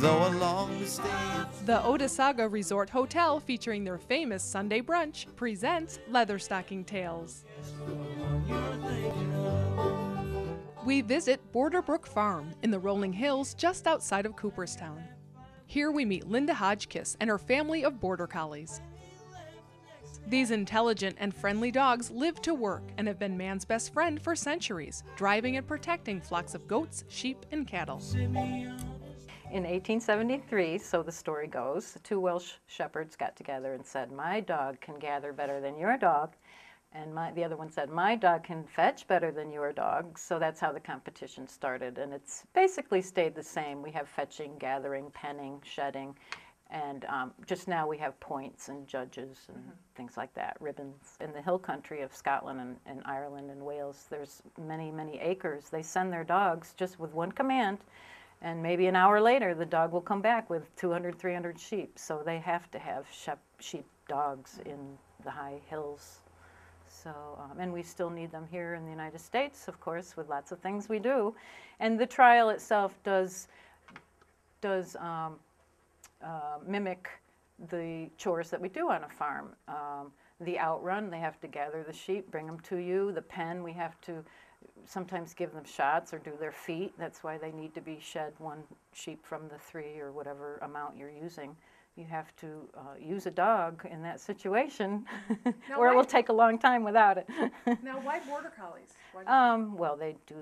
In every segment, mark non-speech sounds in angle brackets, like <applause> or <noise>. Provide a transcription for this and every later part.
though along the stage. The Otesaga Resort Hotel, featuring their famous Sunday brunch, presents Leatherstocking Tales. We visit Borderbrook Farm in the rolling hills just outside of Cooperstown. Here we meet Linda Hotchkiss and her family of border collies. These intelligent and friendly dogs live to work and have been man's best friend for centuries, driving and protecting flocks of goats, sheep, and cattle. In 1873, so the story goes, the two Welsh shepherds got together and said, My dog can gather better than your dog. And my, the other one said, My dog can fetch better than your dog. So that's how the competition started. And it's basically stayed the same. We have fetching, gathering, penning, shedding. And um, just now we have points and judges and mm-hmm. things like that, ribbons. In the hill country of Scotland and, and Ireland and Wales, there's many, many acres. They send their dogs just with one command and maybe an hour later the dog will come back with 200 300 sheep. So they have to have sheep dogs in the high hills. So um, and we still need them here in the united states of course with lots of things we do. And the trial itself does does um, uh, mimic the chores that we do on a farm. Um, the outrun they have to gather the sheep bring them to you. The pen we have to sometimes give them shots or do their feet. That's why they need to be shed one sheep from the three or whatever amount you're using. You have to uh, use a dog in that situation, <laughs> or it will take a long time without it. <laughs> now, why border collies? Why um, well, they do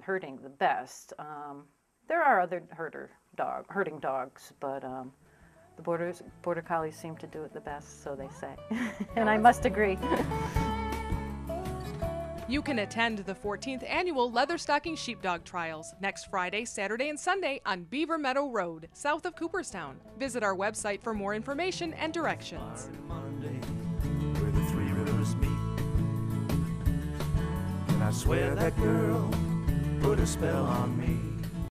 herding the best. Um, there are other herder dog herding dogs, but um, the borders, border collies seem to do it the best, so they say, <laughs> and I must agree. You can attend the 14th annual Leatherstocking Sheepdog Trials next Friday, Saturday, and Sunday on Beaver Meadow Road, south of Cooperstown. Visit our website for more information and directions. I swear that girl put a spell on me.